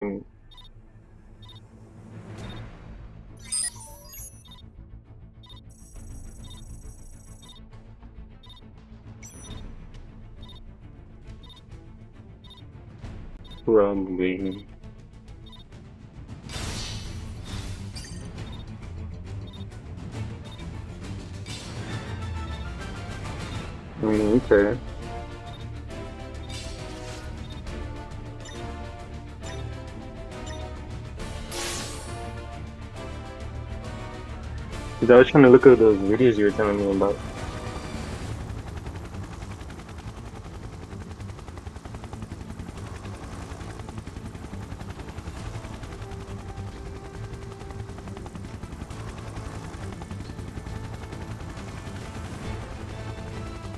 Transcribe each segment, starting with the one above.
Probably. Mm, okay. Cause I was trying to look at those videos you were telling me about.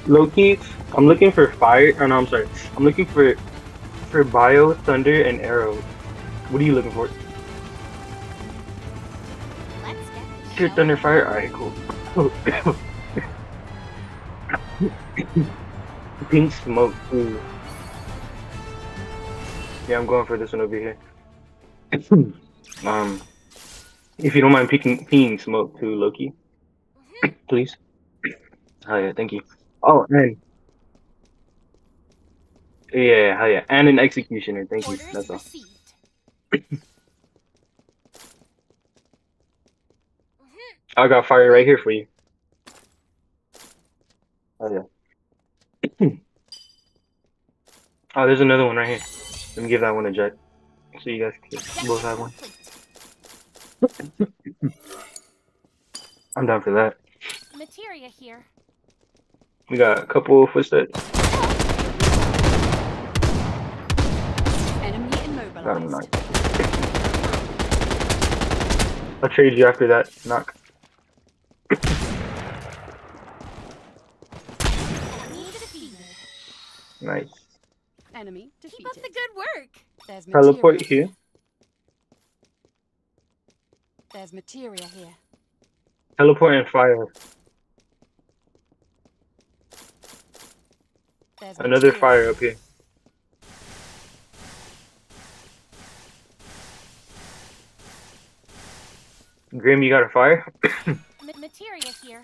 Loki, I'm looking for fire. Oh no, I'm sorry. I'm looking for for bio, thunder, and arrow. What are you looking for? Get this Pure show thunder, fire. All right, cool. Pink smoke. Yeah, I'm going for this one over here. um, if you don't mind picking peeing smoke too, Loki, please. Oh yeah, thank you. Oh, and yeah, hell yeah, and an executioner. Thank you. That's all. received. I got fire right here for you. Oh yeah. oh, there's another one right here. Let me give that one a jet, so you guys can both have one. I'm down for that. Materia here. We got a couple footsteps. Enemy immobilized. I'll trade you after that knock. Enemy. Nice. Enemy to Keep up the good work. There's materia. Teleport here. There's materia here. Teleport and fire. There's Another materia. fire up here. Grim, you got a fire? Materia here.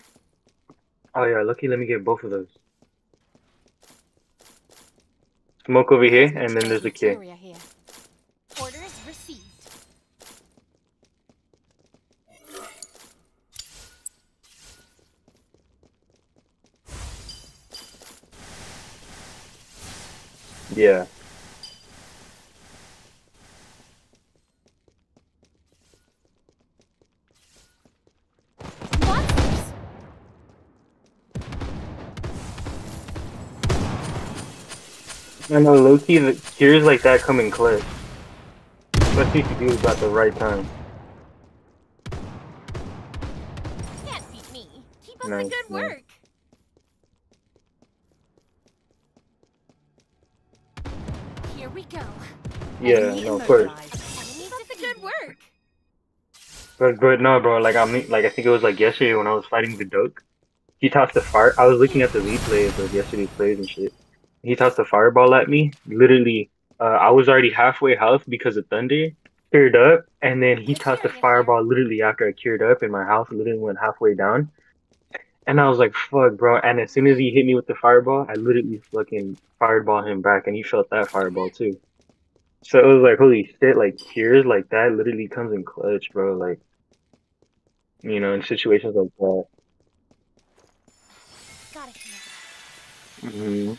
Oh yeah, lucky. Let me get both of those. Smoke over here, and then there's the. Orders received. Yeah. Monsters. I know, Loki, the cures like that come in clutch. Especially if you do it at the right time. Can't beat me. Keep up Nice, the good nice. work. Here we go. Yeah, no, of course. immobilized. Keep up the good work. But but no, bro. Like I mean, like I think it was like yesterday when I was fighting the Doke. He tossed the fart. I was looking at the replays of yesterday's plays and shit. He tossed a fireball at me. Literally, uh, I was already halfway health because of thunder. Cured up, and then he tossed a fireball literally after I cured up, and my health literally went halfway down. And I was like, "Fuck, bro!" And as soon as he hit me with the fireball, I literally fucking fireball him back, and he felt that fireball too. So it was like, holy shit! Like cures like that literally comes in clutch, bro. Like you know, in situations like that. Got it here.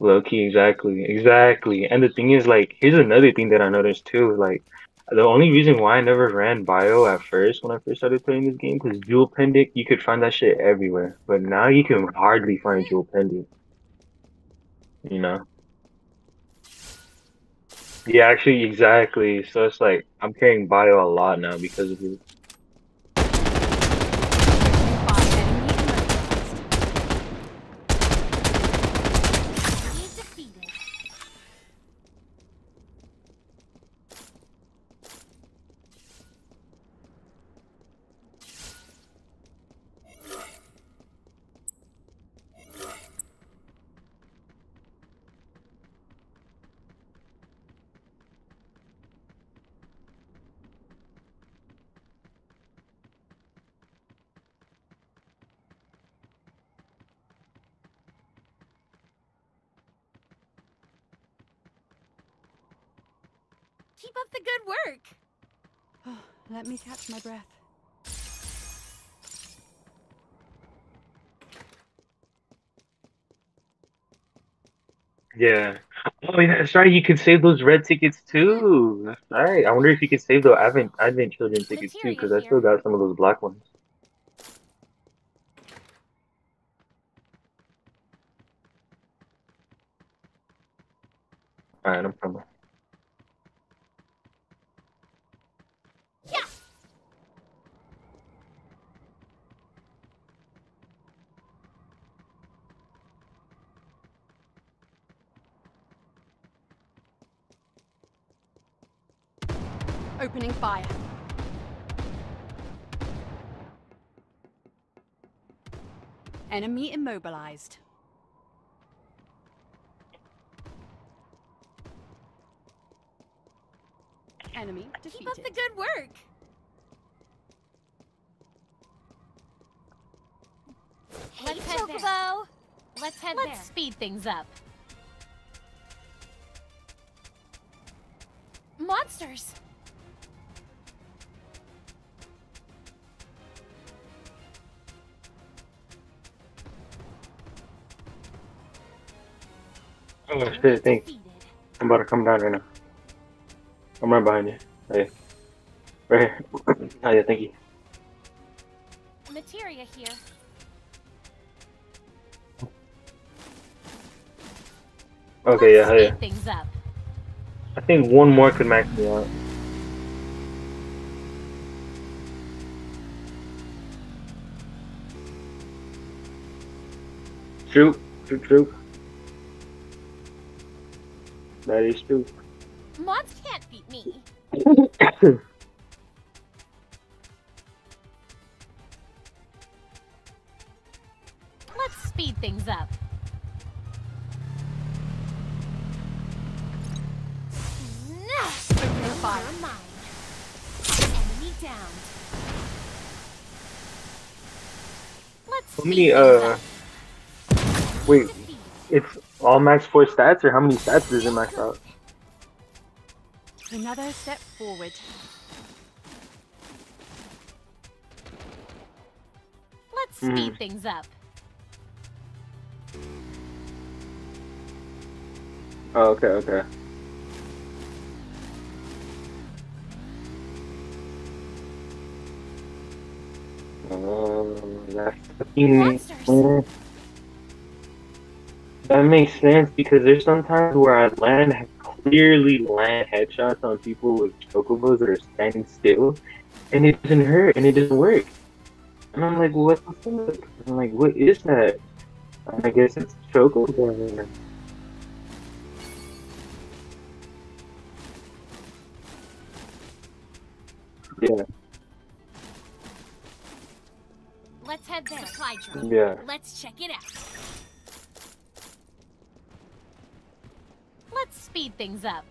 Low key, exactly, exactly. And the thing is, like, here's another thing that I noticed too. Like, the only reason why I never ran bio at first when I first started playing this game, because dual pendant, you could find that shit everywhere. But now you can hardly find dual pendant. You know? Yeah, actually, exactly. So it's like I'm carrying bio a lot now because of it. By enemy immobilized. Enemy defeated. Keep up the good work. Let me catch my breath. Yeah. Oh yeah, that's right. You can save those red tickets too. That's right. I wonder if you could save those Advent Advent Children tickets too, because I still got some of those black ones. Alright, I'm coming. Opening fire. Enemy immobilized. Enemy Keep up the good work. Let's hey, head there. Let's head Let's there. speed things up. Monsters. Oh shit, thanks. I'm about to come down right now. I'm right behind you. Hey. Right here. Oh yeah, thank you. Materia here. Okay, yeah, yeah. things up. I think one more could max me out. True, true, true. That is true. Mods can't beat me. Let's speed things up. Fire. mine. Enemy down. Let's speed many, uh, wait, it's all max four stats, or how many stats does it max out? Another step forward. Let's speed Mhm. things up. Oh, okay, okay. Oh, that's. That makes sense because there's sometimes where I land clearly land headshots on people with chocobos that are standing still, and it doesn't hurt and it doesn't work. And I'm like, what the fuck? I'm like, what is that? And I guess it's chocobo. Yeah, Let's head there. Supply drop. yeah. Let's check it out. Let's speed things up.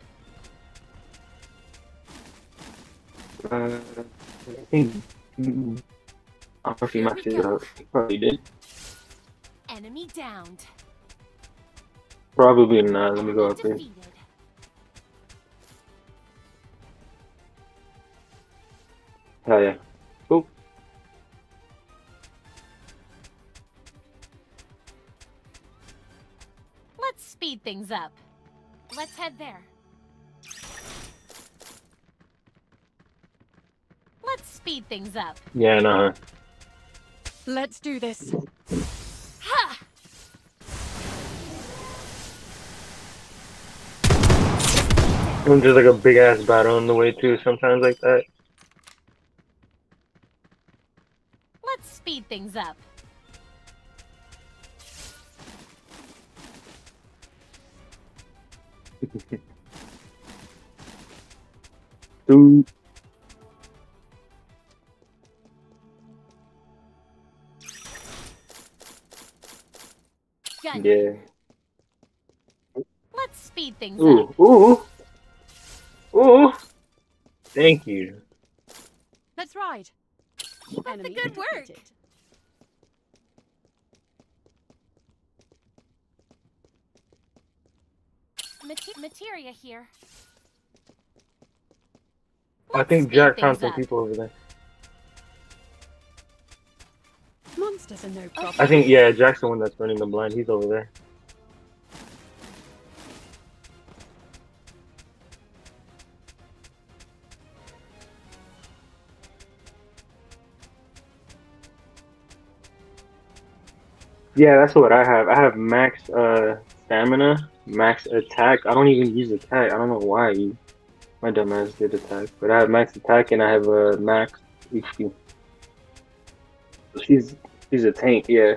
Uh, I think. I don't know if he Here we maxed it go. out. He probably did. Enemy downed. Probably not. Let me go up there. defeated. Hell yeah. Cool. Let's speed things up. Let's head there. Let's speed things up. Yeah, no. Let's do this. Ha! And there's like a big ass battle on the way too. Sometimes like that. Let's speed things up. Dude. Gun. Yeah. Let's speed things Ooh. up. Ooh. Ooh. Thank you. Let's ride. Keep up the good work. defeated. Mate- materia here. I Let's think Jack found some up. people over there. Monsters are no problem. I think yeah, Jack's the one that's running the blind. He's over there. Yeah, that's what I have. I have max uh stamina, max attack. I don't even use attack. I don't know why. My dumbass did attack, but I have max attack and I have a uh, max HP. She's she's a tank, yeah.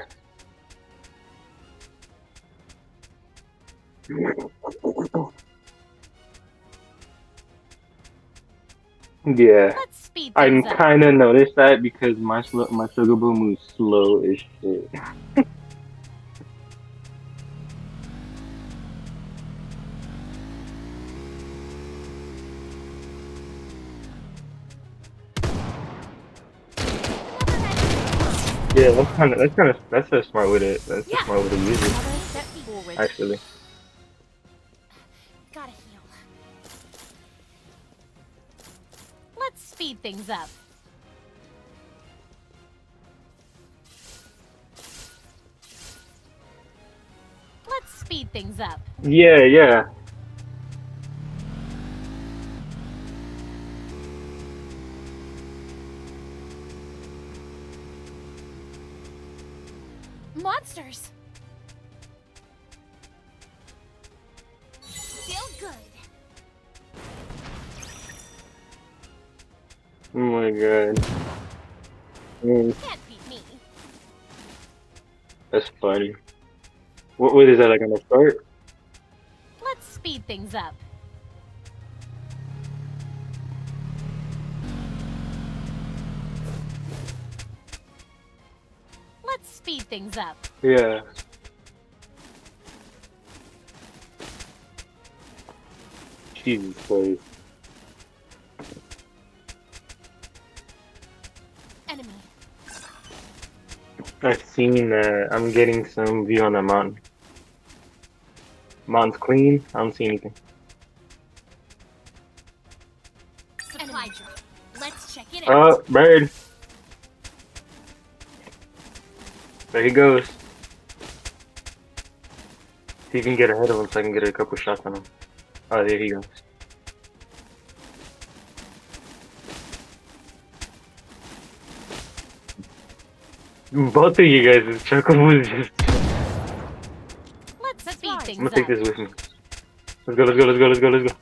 Yeah, I things kind of noticed that because my sl- my chocobo moves slow as shit. Yeah, that's kind of that's kind of that's a smart way to that's a smart way to use it Another step forward. actually. Gotta heal. Let's speed things up. Let's speed things up. Yeah, yeah. Oh my god. Mm, Can't beat me. that's funny. What what is that like on the start? Let's speed things up. Let's speed things up. Yeah. Jesus Christ. I've seen that. I'm getting some view on that mountain. Mountain's clean. I don't see anything. Supply drop. Let's check it oh, out. Oh, bird. There he goes. See if you can get ahead of him so I can get a couple shots on him. Oh, there he goes. Both of you guys, this chocobo is just. Let's speed right. things I'm gonna take this with me. Let's go, let's go, let's go, let's go, let's go.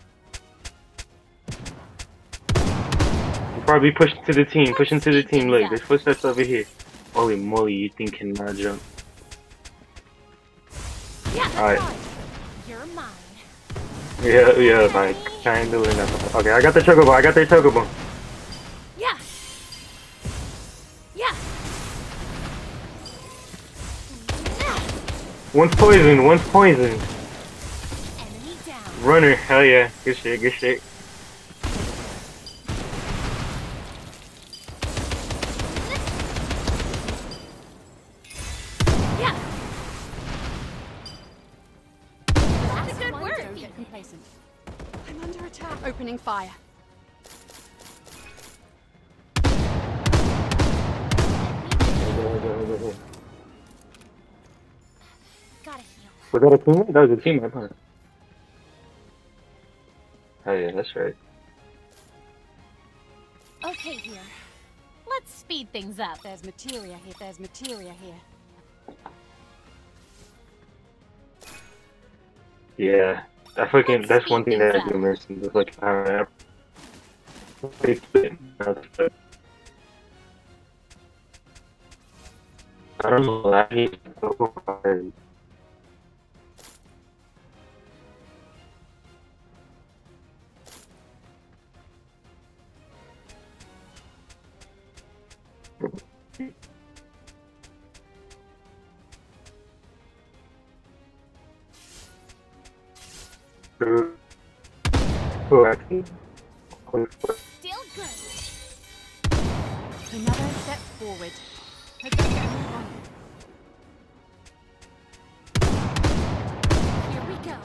We'll probably push to the team, push into the team. Look, there's footsteps over here. Holy moly, you think cannot jump. Yeah, Alright. You're mine. Yeah, yeah, like, kinda doing that. Okay, I got the chocobo, I got the chocobo. One's poisoned, one's poisoned. Runner, hell yeah. Good shit, good shit. Yeah. That's good One, work. Don't get complacent. I'm under attack. Opening fire. Gotta heal. Was that a teammate? That was a teammate, huh? Oh yeah, that's right. Okay, here. Let's speed things up. There's materia here. There's materia here. Yeah, I fucking, that's one thing that things I do up. miss in the fucking power app. I don't know, I Still good. Another step forward. Here we go.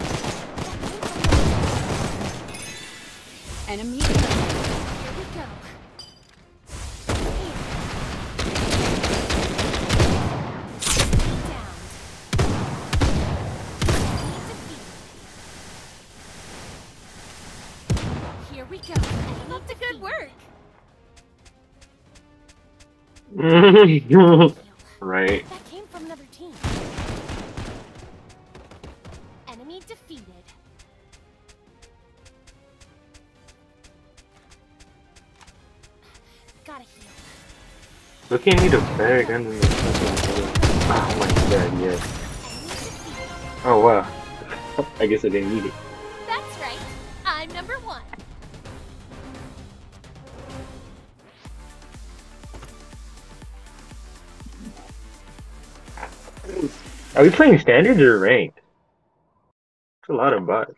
Enemy. Here we go. right. That came from another team. Enemy defeated. Gotta heal. Look at me to bag under the Oh my god, yes. Oh wow. I guess I didn't need it. Are we playing standards or ranked? It's a lot of bots.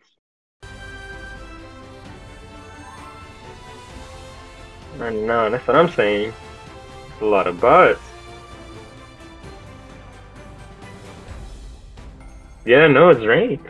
I know, that's what I'm saying. It's a lot of bots. Yeah, no, it's ranked.